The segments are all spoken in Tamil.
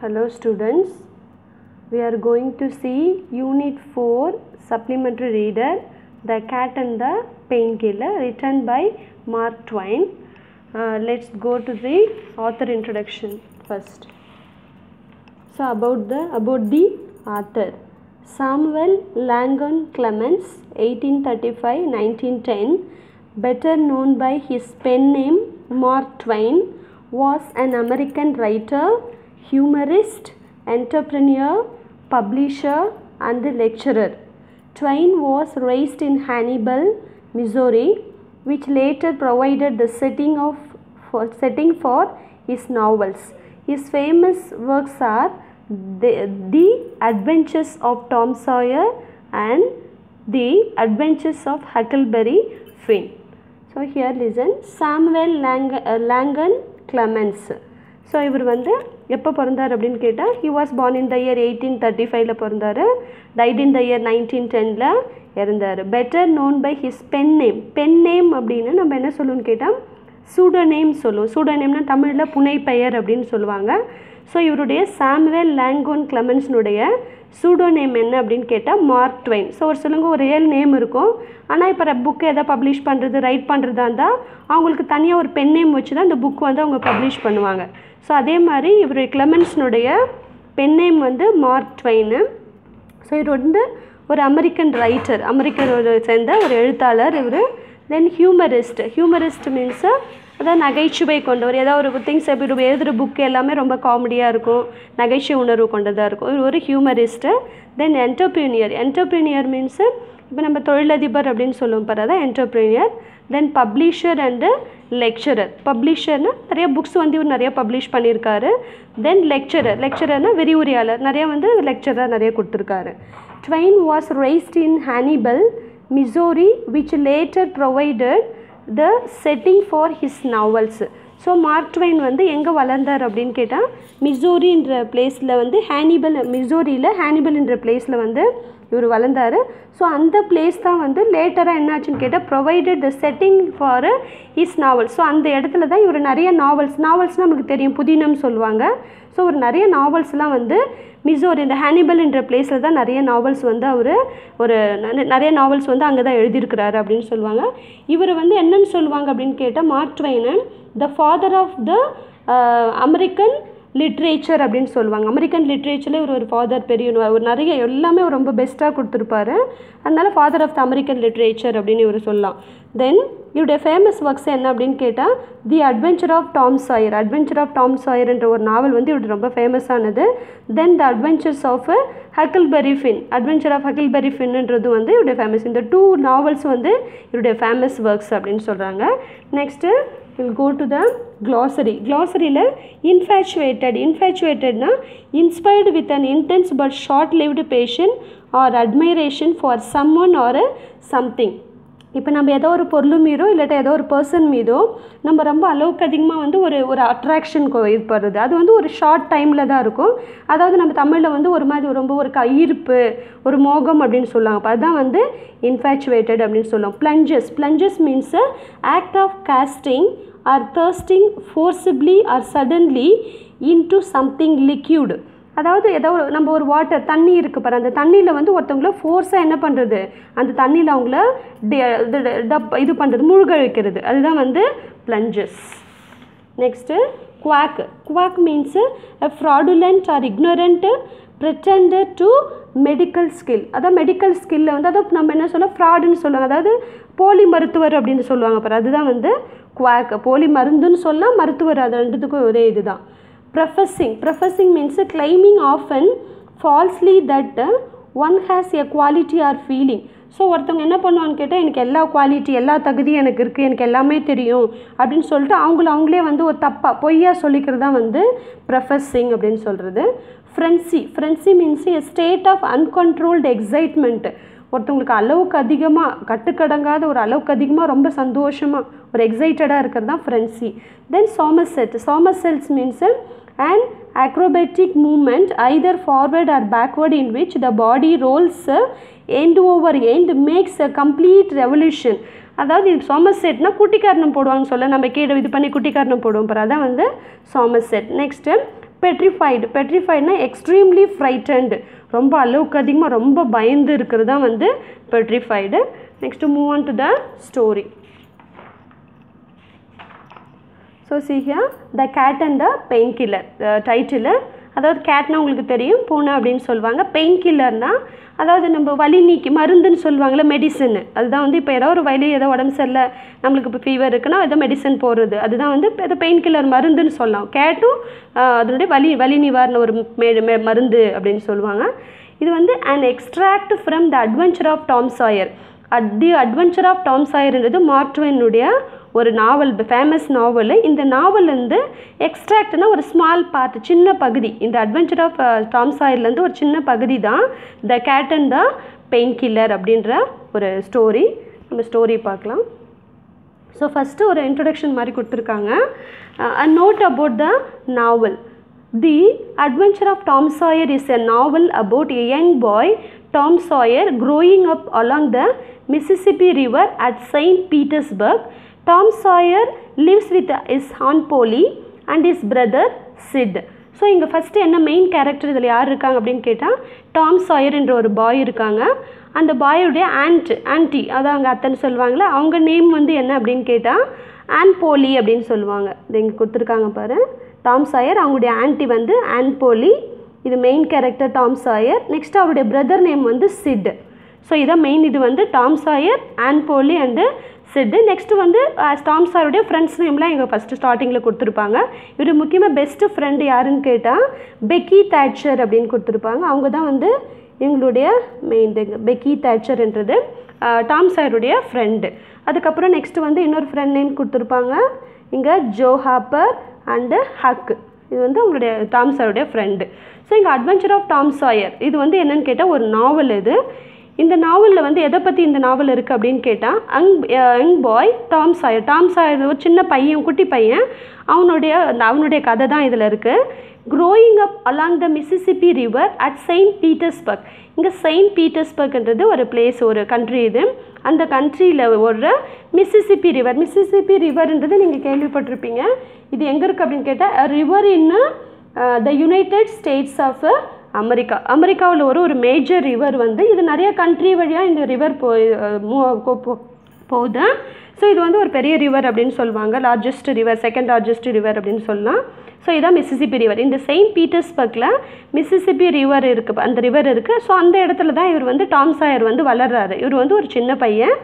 Hello students, we are going to see Unit 4 Supplementary Reader The Cat and the Painkiller written by Mark Twain. Uh, let's go to the author introduction first. So about the about the author Samuel Langham Clemens 1835-1910 better known by his pen name Mark Twain was an American writer, humorist, entrepreneur, publisher and the lecturer. Twain was raised in Hannibal, Missouri, which later provided the setting of for setting for his novels. His famous works are the, the Adventures of Tom Sawyer and The Adventures of Huckleberry Finn. So here listen Samuel Lang uh, Langan Clemens. So இவர் வந்து எப்போ பிறந்தார் அப்படின்னு கேட்டால் he was born in the year eighteen thirty ஃபைவ்ல பிறந்தார். Died in the year nineteen டெனில் இறந்தார். Better known by his pen name pen name அப்படின்னு நம்ம என்ன சொல்லணும்னு கேட்டால் சூடோநேம் சொல்லுவோம். சூடோநேம்னா தமிழில் புனை பெயர் அப்படின்னு சொல்லுவாங்க. ஸோ இவருடைய சாம்வேல் லேங்கோன் கிளமன்ஸினுடைய சூடோ நேம் என்ன அப்படின்னு கேட்டால் மார்க் ட்வைன் ஸோ ஒரு சிலவங்க ஒரு ரியல் நேம் இருக்கும். ஆனால் இப்போ புக்கு எதை பப்ளிஷ் பண்ணுறது ரைட் பண்ணுறதா இருந்தால் அவங்களுக்கு தனியாக ஒரு பென் நேம் வச்சு தான் இந்த புக் வந்து அவங்க பப்ளிஷ் பண்ணுவாங்க. ஸோ அதே மாதிரி இவர் கிளமன்ஸ்னுடைய பென் நேம் வந்து மார்க் ட்வைனு ஸோ இவர் வந்து ஒரு அமெரிக்கன் ரைட்டர் அமெரிக்கரோட சேர்ந்த ஒரு எழுத்தாளர் இவர். தென் ஹியூமரிஸ்ட் ஹியூமரிஸ்ட் மீன்ஸு அதாவது நகைச்சுவை கொண்டவர். ஏதாவது ஒரு திங்ஸ் எப்படி இவர் எழுதுகிற புக் எல்லாமே ரொம்ப காமெடியாக இருக்கும். நகைச்சுவை உணர்வு கொண்டதாக இருக்கும். இவர் ஒரு humorist then entrepreneur entrepreneur means இப்போ நம்ம தொழிலதிபர் அப்படின்னு சொல்லுவோம் பாரு அதான் entrepreneur then publisher and lecturer பப்ளிஷர்னா நிறைய புக்ஸ் வந்து இவர் நிறைய பப்ளிஷ் பண்ணியிருக்காரு. தென் லெக்சரர் லெக்சரர்னா விரிவுரையாளர். நிறைய வந்து லெக்சராக நிறைய கொடுத்துருக்காரு. Twain was raised in Hannibal Missouri which later provided the setting for his novels so Mark Twain வந்து எங்கே வளர்ந்தார் அப்படின்னு கேட்டால் மிசோரின்ற பிளேஸில் வந்து ஹேனிபல் மிசோரியில் ஹேனிபல்ன்ற பிளேஸில் வந்து இவர் வளர்ந்தார். ஸோ அந்த பிளேஸ் தான் வந்து லேட்டராக என்னாச்சுன்னு கேட்டால் provided the setting for his novels so அந்த இடத்துல தான் இவர் நிறைய நாவல்ஸ் நாவல்ஸ்னால் நமக்கு தெரியும் புதினம் சொல்லுவாங்க. ஸோ ஒரு நிறைய நாவல்ஸ்லாம் வந்து மிசோரி இந்த ஹானிபல் என்ற பிளேஸில் தான் நிறைய நாவல்ஸ் வந்து அவர் ஒரு நிறைய நாவல்ஸ் வந்து அங்கே தான் எழுதியிருக்கிறாரு அப்படின்னு சொல்லுவாங்க. இவர் வந்து என்னன்னு சொல்லுவாங்க அப்படின்னு கேட்டால் Mark Twain the father of the American literature அப்படின்னு சொல்லுவாங்க. அமெரிக்கன் லிட்ரேச்சரில் இவர் ஒரு ஃபாதர் பெரிய ஒரு நிறைய எல்லாமே ரொம்ப பெஸ்ட்டாக கொடுத்துருப்பாரு. அதனால் father of the American literature அப்படின்னு இவர் சொல்லலாம். தென் இவருடைய ஃபேமஸ் ஒர்க்ஸ் என்ன அப்படின்னு கேட்டால் the adventure of Tom Sawyer adventure of Tom Sawyer என்ற ஒரு நாவல் வந்து இவருடைய ரொம்ப ஃபேமஸானது then the adventures of Huckleberry Finn adventure of Huckleberry ஃபின்ன்றது வந்து இவருடைய ஃபேமஸ் இந்த டூ நாவல்ஸ் வந்து இவருடைய ஃபேமஸ் ஒர்க்ஸ் அப்படின்னு சொல்கிறாங்க next we'll go to the glossary. Glossary-ல infatuated. Infatuated-னா inspired with an intense but short-lived passion or admiration for someone or something. இப்போ நம்ம ஏதோ ஒரு பொருள் மீதோ இல்லாட்டா ஏதோ ஒரு பர்சன் மீதோ நம்ம ரொம்ப அளவுக்கு அதிகமாக வந்து ஒரு ஒரு அட்ராக்ஷன் ஏற்படுறது அது வந்து ஒரு ஷார்ட் டைமில் தான் இருக்கும். அதாவது நம்ம தமிழில் வந்து ஒரு மாதிரி ரொம்ப ஒரு கயிறுப்பு ஈர்ப்பு ஒரு மோகம் அப்படின்னு சொல்லுவாங்க. அப்போ அதுதான் வந்து இன்ஃபேச்சுவேட்டட் அப்படின்னு சொல்லுவோம். Plunges plunges means act of casting or thrusting forcibly or suddenly into something liquid அதாவது ஏதோ ஒரு நம்ம ஒரு வாட்டர் தண்ணி இருக்குது பாரு அந்த தண்ணியில் வந்து ஒருத்தவங்கள ஃபோர்ஸாக என்ன பண்ணுறது அந்த தண்ணியில் அவங்கள டப் இது பண்ணுறது மூழ்க வைக்கிறது அதுதான் வந்து plunges next quack quack means fraudulent or ignorant pretender to medical skill அதான் மெடிக்கல் ஸ்கில்லில் வந்து அதாவது நம்ம என்ன சொல்ல ஃப்ராடுன்னு சொல்லுவாங்க. அதாவது போலி மருத்துவர் அப்படின்னு சொல்லுவாங்க பாரு. அதுதான் வந்து குவாக் போலி மருந்துன்னு சொல்லலாம் மருத்துவர் அது ரெண்டுத்துக்கும் ஒரே இதுதான். Professing professing means claiming an falsely that one has a quality or feeling so ஒருத்தவங்க என்ன பண்ணுவான்னு கேட்டால் எனக்கு எல்லா குவாலிட்டி எல்லா தகுதியும் எனக்கு இருக்குது எனக்கு எல்லாமே தெரியும். அப்படின்னு சொல்லிட்டு அவங்கள அவங்களே வந்து ஒரு தப்பாக பொய்யா சொல்லிக்கிறது தான் வந்து ப்ரொஃபஸிங் அப்படின்னு சொல்கிறது frenzy frenzy means a state of uncontrolled excitement ஒருத்தவங்களுக்கு அளவுக்கு அதிகமாக கட்டுக்கடங்காத ஒரு அளவுக்கு அதிகமாக ரொம்ப சந்தோஷமாக ஒரு எக்ஸைட்டடாக இருக்கிறது தான் frenzy then somersault somersaults means and acrobatic movement either forward or backward in which the body rolls end end over end makes a complete revolution. அதாவது இது சோமசெட்னா குட்டிக்காரணம் போடுவாங்க சொல்ல நம்ம கீழே இது பண்ணி குட்டிக்காரணம் போடுவோம் பாரு. அதான் வந்து சோமசெட் நெக்ஸ்ட்டு பெட்ரிஃபைடு பெட்ரிஃபைட்னா எக்ஸ்ட்ரீம்லி ஃப்ரைட்டன்டு ரொம்ப அளவுக்கு அதிகமாக ரொம்ப பயந்து இருக்கிறது தான் வந்து petrified next move on to the story so see here the cat and the painkiller title அதாவது கேட்னா உங்களுக்கு தெரியும் பூனை அப்படின்னு சொல்லுவாங்க. பெயின் கில்லர்னா அதாவது நம்ம வலி நீக்கி மருந்துன்னு சொல்லுவாங்கள்ல மெடிசன் அதுதான் வந்து இப்போ ஏதோ ஒரு வலி ஏதோ உடம்பு சரியில்லை நம்மளுக்கு இப்போ ஃபீவர் இருக்குன்னா ஏதோ மெடிசன் போடுறது. அதுதான் வந்து ஏதோ பெயின் கில்லர் மருந்துன்னு சொல்லலாம். கேட்டும் அதனுடைய வலி வலி நிவாரண ஒரு மே மருந்து அப்படின்னு சொல்லுவாங்க. இது வந்து and extract from the adventure of Tom Sawyer at the adventure of Tom சாயர்ன்றது மார்ட்வனுடைய ஒரு நாவல் ஃபேமஸ் நாவல் இந்த நாவல்லேருந்து எக்ஸ்ட்ராக்ட்னா ஒரு ஸ்மால் பார்ட் சின்ன பகுதி. இந்த அட்வென்ச்சர் ஆஃப் டாம் சாயர்லேருந்து ஒரு சின்ன பகுதி தான் the cat and the painkiller அப்படின்ற ஒரு ஸ்டோரி நம்ம ஸ்டோரி பார்க்கலாம். ஸோ ஃபஸ்ட்டு ஒரு இன்ட்ரொடக்ஷன் மாதிரி கொடுத்துருக்காங்க. A note about the novel the adventure of Tom Sawyer is a novel about a young boy Tom Sawyer growing up along the Mississippi river at Saint Petersburg Tom Sawyer lives with his aunt Polly and his brother Sid so இங்கே ஃபஸ்ட்டு என்ன மெயின் கேரக்டர் இதில் யார் இருக்காங்க அப்படின்னு கேட்டால் டாம் சாயர் என்ற ஒரு பாய் இருக்காங்க. அந்த பாயோடைய ஆண்ட் ஆன்ட்டி அதான் அவங்க அத்தைன்னு சொல்லுவாங்களே அவங்க நேம் வந்து என்ன அப்படின்னு கேட்டால் ஆன் போலி அப்படின்னு சொல்லுவாங்க. இது இங்கே கொடுத்துருக்காங்க பாரு. டாம் சாயர் அவங்களுடைய ஆன்ட்டி வந்து ஆன் போலி இது main character Tom Sawyer next அவருடைய பிரதர் நேம் வந்து சிட் ஸோ இதான் மெயின் இது வந்து Tom Sawyer Aunt Polly and Sid next வந்து uh, ஸ்டாம் சாருடைய ஃப்ரெண்ட்ஸ் நேம்லாம் எங்கள் ஃபஸ்ட்டு ஸ்டார்டிங்கில் கொடுத்துருப்பாங்க. இவர் முக்கியமாக பெஸ்ட்டு ஃப்ரெண்டு யாருன்னு கேட்டால் பெக்கி தேட்சர் அப்படின்னு கொடுத்துருப்பாங்க. அவங்க தான் வந்து எங்களுடைய மெயின் பெக்கி தேட்சர்ன்றது டாம் சாருடைய ஃப்ரெண்டு அதுக்கப்புறம் நெக்ஸ்ட்டு வந்து இன்னொரு ஃப்ரெண்ட் நேம் கொடுத்துருப்பாங்க. இங்கே ஜோ ஹாப்பர் அண்டு ஹக் இது வந்து அவங்களுடைய டாம் சாருடைய ஃப்ரெண்டு ஸோ இங்கே அட்வென்ச்சர் ஆஃப் டாம் சாயர் இது வந்து என்னென்னு கேட்டால் ஒரு நாவல் இது. இந்த நாவலில் வந்து எதை பற்றி இந்த நாவல் இருக்குது அப்படின்னு கேட்டால் an young boy Tom Sawyer. Tom Sawyer ஒரு சின்ன பையன் குட்டி பையன். அவனுடைய அந்த அவனுடைய கதை தான் இதில் இருக்குது growing up along the Mississippi river at Saint Petersburg இங்கே செயின்ட் பீட்டர்ஸ்பர்க்ன்றது ஒரு பிளேஸ் ஒரு கண்ட்ரி இது. அந்த கண்ட்ரியில் ஒரு மிசிசிபி ரிவர் மிசிசிபி ரிவர்ன்றது நீங்கள் கேள்விப்பட்டிருப்பீங்க. இது எங்கே இருக்குது அப்படின்னு கேட்டால் river in the United States of America. அமெரிக்காவில் ஒரு ஒரு மேஜர் ரிவர் வந்து இது நிறைய கண்ட்ரி வழியாக இந்த ரிவர் போய் போ- போகுது. ஸோ இது வந்து ஒரு பெரிய ரிவர் அப்படின்னு சொல்லுவாங்க. Largest river second largest river அப்படின்னு சொல்லலாம். ஸோ இதான் மிசிசிபி ரிவர் இந்த செயின்ட் பீட்டர்ஸ்பர்க்கில் மிசிசிபி ரிவர் இருக்குது அந்த ரிவர் இருக்குது ஸோ அந்த இடத்துல தான் இவர் வந்து டாம்சாயர் வந்து வளர்றாரு. இவர் வந்து ஒரு சின்ன பையன்.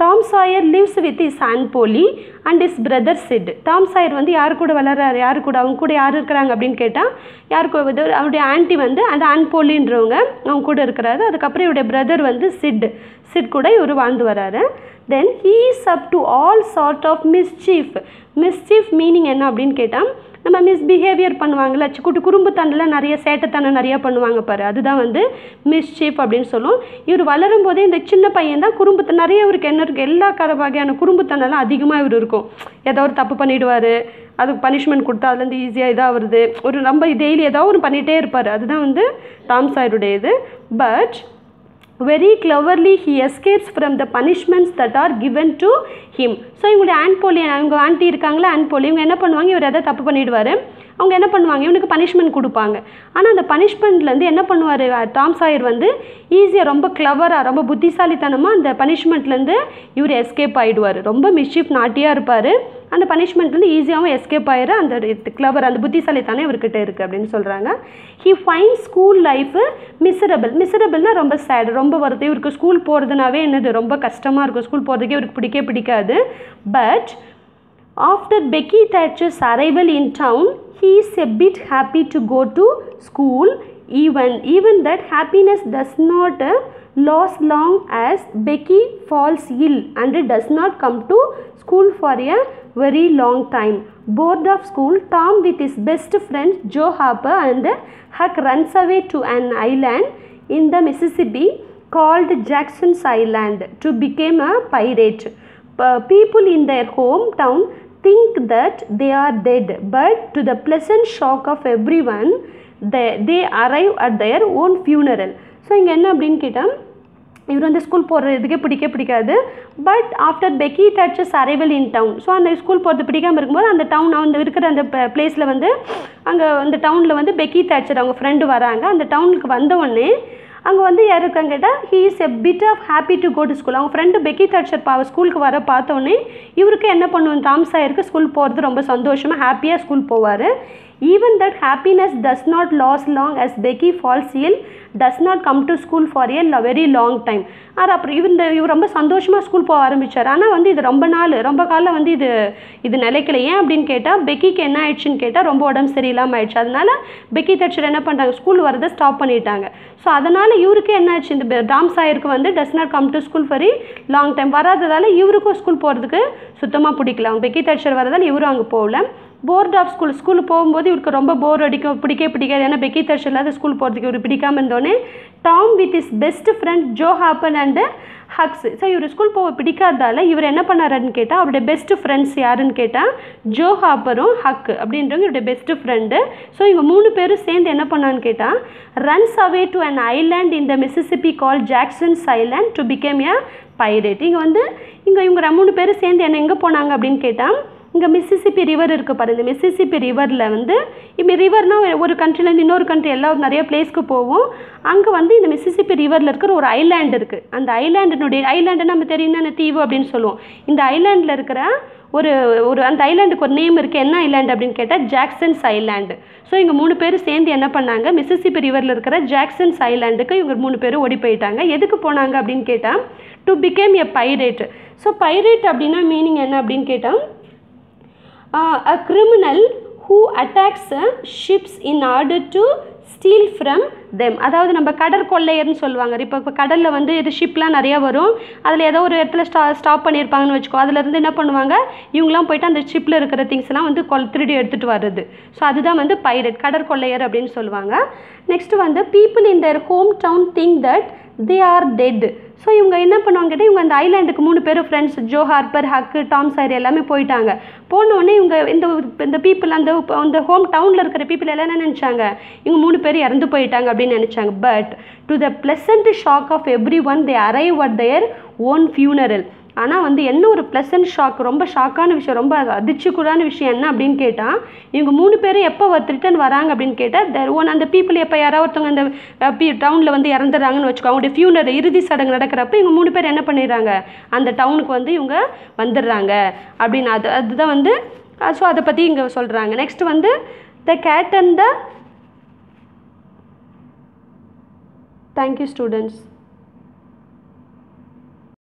Tom Sawyer lives with his aunt Polly and his brother Sid Tom Sawyer வந்து யார் கூட வளர்றாரு? யார் கூட? அவங்க கூட யார் இருக்கிறாங்க அப்படின்னு கேட்டால் யார் கூட அவருடைய ஆன்ட்டி வந்து அந்த ஆன் போலின்றவங்க அவங்க கூட இருக்கிறாரு. அதுக்கப்புறம் இவருடைய பிரதர் வந்து சிட் சிட் கூட இவர் வாழ்ந்து வராரு. Then he is up to all sort of mischief mischief meaning என்ன அப்படின்னு கேட்டால் நம்ம மிஸ்பிஹேவியர் பண்ணுவாங்கல்ல சி- குட்டு குறும்புத்தனில் நிறைய சேட்டைத்தனம் நிறையா பண்ணுவாங்க பாரு. அதுதான் வந்து மிஸ்சீஃப் அப்படின்னு சொல்லும் இவர் வளரும் போதே இந்த சின்ன பையன் தான் குறும்புத்த நிறைய இவருக்கு என்ன இருக்குது எல்லா கர வகையான குறும்புத்தனம்லாம் அதிகமாக இவர் இருக்கும். ஏதோ ஒரு தப்பு பண்ணிடுவார். அதுக்கு பனிஷ்மெண்ட் கொடுத்தா அதுலேருந்து ஈஸியாக இதாக வருது ஒரு நம்ம டெய்லி ஏதோ ஒன்று பண்ணிகிட்டே இருப்பார். அதுதான் வந்து டாம்சாயருடைய இது but very cleverly he escapes from the punishments that are given to him so இவங்களுடைய ஆண்ட் போலி அவங்க ஆண்டி இருக்காங்களே ஆண்ட் போலி இவங்க என்ன பண்ணுவாங்க? இவர் எதாவது தப்பு பண்ணிடுவார்? அவங்க என்ன பண்ணுவாங்க? இவனுக்கு பனிஷ்மெண்ட் கொடுப்பாங்க. ஆனால் அந்த பனிஷ்மெண்ட்லேருந்து என்ன பண்ணுவார்? டாம் சாயர் வந்து ஈஸியாக ரொம்ப கிளவராக ரொம்ப புத்திசாலித்தனமாக அந்த பனிஷ்மெண்ட்லேருந்து இவர் எஸ்கேப் ஆகிடுவார் ரொம்ப மிஸ்ஷிஃப் நாட்டியாக இருப்பார். அந்த பனிஷ்மெண்ட்லேருந்து ஈஸியாகவும் எஸ்கேப் ஆகிற அந்த கிளவர் அந்த புத்திசாலித்தானே இவர்கிட்ட இருக்குது அப்படின்னு சொல்கிறாங்க he finds school life miserable மிசரபிள்னால் ரொம்ப சேடு ரொம்ப வருது. இவருக்கு ஸ்கூல் போகிறதுனாவே என்னது? ரொம்ப கஷ்டமாக இருக்கும். ஸ்கூல் போகிறதுக்கே இவருக்கு பிடிக்கவே பிடிக்காது. But After Becky Thatcher's arrival in town, he is a bit happy to go to school. Even even that happiness does not uh, last long as Becky falls ill and does not come to school for a very long time. Bored of school, Tom with his best friend Joe Harper and Huck runs away to an island in the Mississippi called Jackson's Island to become a pirate. People in their hometown think that they are dead, but to the pleasant shock of everyone, they, they arrive at their own funeral. So இங்கே என்ன அப்படின்னு கேட்டால் இவர் வந்து ஸ்கூல் போகிறதுக்கே பிடிக்க பிடிக்காது but after Becky Thatcher's arrival in town so அந்த ஸ்கூல் போகிறது பிடிக்காமல் இருக்கும்போது அந்த டவுன் அந்த இருக்கிற அந்த பிளேஸில் வந்து அங்கே அந்த டவுனில் வந்து பெக்கி தாட்சர் அவங்க ஃப்ரெண்டு வராங்க அந்த டவுனுக்கு வந்தவுடனே அங்கே வந்து யார் இருக்காங்க கேட்டால் he is a bit of happy to go to school அவங்க ஃப்ரெண்டு பெக்கி தாட்சர் பா ஸ்கூலுக்கு வர பார்த்தோன்னே இவருக்கு என்ன பண்ணுவோம் தாம்ஸ் ஆயிருக்கு ஸ்கூல் போகிறது ரொம்ப சந்தோஷமாக ஹாப்பியாக ஸ்கூல் போவார். Even that happiness does not last long as Becky falls ill, does not come to school for a very long time ஆனால் அப்புறம் இவர் இந்த இவர் ரொம்ப சந்தோஷமாக ஸ்கூல் போக ஆரம்பித்தார் ஆனால் வந்து இது ரொம்ப நாள் ரொம்ப காலம் வந்து இது இது நிலைக்கல. ஏன் அப்படின்னு கேட்டால் பெக்கிக்கு என்ன ஆயிடுச்சுன்னு கேட்டால் ரொம்ப உடம்பு சரியில்லாமல் ஆயிடுச்சு. அதனால பெக்கி தச்சர் என்ன பண்ணுறாங்க ஸ்கூல் வரதை ஸ்டாப் பண்ணிட்டாங்க. ஸோ அதனால் இவருக்கு என்ன ஆச்சு? இந்த டாம் சாயருக்கு வந்து does not come to school for long time வராததால் இவருக்கும் ஸ்கூல் போகிறதுக்கு சுத்தமாக பிடிக்கல. அவங்க பெக்கி தச்சர் வரதால் இவரும் அங்கே போகல. போர்ட் ஆஃப் ஸ்கூல் ஸ்கூலுக்கு போகும்போது இவருக்கு ரொம்ப போர் அடிக்கும் பிடிக்கவே பிடிக்காது. ஏன்னா பெக்கி தர்ஷ் இல்லாத ஸ்கூல் போகிறதுக்கு இவர் பிடிக்காம இருந்தோன்னே Tom with his best friend Joe happen and Huck so இவர் ஸ்கூல் போக பிடிக்காதால இவர் என்ன பண்ணாருன்னு கேட்டால் அவருடைய பெஸ்ட் ஃப்ரெண்ட்ஸ் யாருன்னு கேட்டால் ஜோ ஹாப்பரும் ஹக் அப்படின்றவங்க இவருடைய பெஸ்ட் ஃப்ரெண்டு ஸோ இவங்க மூணு பேரும் சேர்ந்து என்ன பண்ணான்னு கேட்டால் runs away to an island இந்த Mississippi call Jackson's island to become a pirate இங்கே வந்து இங்கே இவங்க மூணு பேரும் சேர்ந்து என்ன எங்கே போனாங்க அப்படின்னு கேட்டால் இங்கே மிஸ்ஸிசிபி ரிவர் இருக்குது பாருங்கள் இந்த மிஸ்ஸிசிபி ரிவரில் வந்து இப்போ ரிவர்னால் ஒரு கண்ட்ரிலேருந்து இன்னொரு கண்ட்ரி எல்லாம் நிறைய பிளேஸ்க்கு போவோம். அங்கே வந்து இந்த மிஸ்ஸிசிபி ரிவரில் இருக்கிற ஒரு ஐலாண்ட் இருக்குது அந்த ஐலாண்டினுடைய ஐலாண்டு நம்ம தெரியும் தானே தீவு அப்படின்னு சொல்லுவோம். இந்த ஐலாண்டில் இருக்கிற ஒரு ஒரு அந்த ஐலாண்டுக்கு ஒரு நேம் இருக்குது என்ன ஐலாண்டு அப்படின்னு கேட்டால் ஜாக்சன்ஸ் ஐலாண்டு ஸோ இங்கே மூணு பேரும் சேர்ந்து என்ன பண்ணாங்க? மிஸ்ஸிசிபி ரிவரில் இருக்கிற ஜாக்சன்ஸ் ஐலாண்டுக்கு இவங்க மூணு பேரும் ஓடி போயிட்டாங்க. எதுக்கு போனாங்க அப்படின்னு கேட்டால் to become a pirate so pirate அப்படின்னா மீனிங் என்ன அப்படின்னு கேட்டால் a criminal who attacks ships ships in order to steal from them அதாவது நம்ம கடற்கொள்ளையர்னு சொல்லுவாங்க. இப்போ இப்போ கடலில் வந்து இது ஷிப்லாம் நிறையா வரும். அதில் ஏதோ ஒரு இடத்துல ஸ்டா ஸ்டாப் பண்ணியிருப்பாங்கன்னு வச்சுக்கோ அதுலேருந்து என்ன பண்ணுவாங்க? இவங்களாம் போயிட்டு அந்த ஷிப்பில் இருக்கிற திங்ஸ்லாம் வந்து கொல் திருடி எடுத்துகிட்டு வர்றது. ஸோ அதுதான் வந்து பைரட் கடற்கொள்ளையர் அப்படின்னு சொல்லுவாங்க. நெக்ஸ்ட்டு வந்து people in their home town think that they are dead so இவங்க என்ன பண்ணுவாங்க கேட்டால் இவங்க அந்த ஐலாண்டுக்கு மூணு பேரும் friends Joe Harper Huck Tom Sawyer எல்லாமே போயிட்டாங்க. போனோடனே இவங்க இந்த இந்த பீப்புள் அந்த அந்த ஹோம் டவுனில் இருக்கிற பீப்புள் எல்லாம் என்ன நினச்சாங்க? இவங்க மூணு பேர் இறந்து போயிட்டாங்க அப்படின்னு நினச்சாங்க. But to the pleasant shock of everyone they arrive at their own funeral ஆனால் வந்து என்ன ஒரு ப்ளசன்ட் ஷாக் ரொம்ப ஷாக்கான விஷயம் ரொம்ப அதிர்ச்சிக்குள்ளான விஷயம் என்ன அப்படின்னு கேட்டால் இவங்க மூணு பேரும் எப்போ ரிட்டர்ன் வராங்க அப்படின்னு கேட்டால் தெர் ஒன் அந்த பீப்புள் எப்போ யாராவது ஒருத்தவங்க அந்த பீ டவுனில் வந்து இறந்துடுறாங்கன்னு வச்சுக்கோ அவங்களுடைய ஃபியூனர் இறுதி சடங்கு நடக்கிறப்ப இவங்க மூணு பேர் என்ன பண்ணிடுறாங்க? அந்த டவுனுக்கு வந்து இவங்க வந்துடுறாங்க. அப்படின்னு அது அதுதான் வந்து ஸோ அதை பற்றி இங்கே சொல்கிறாங்க நெக்ஸ்ட் வந்து the cat and the thank you students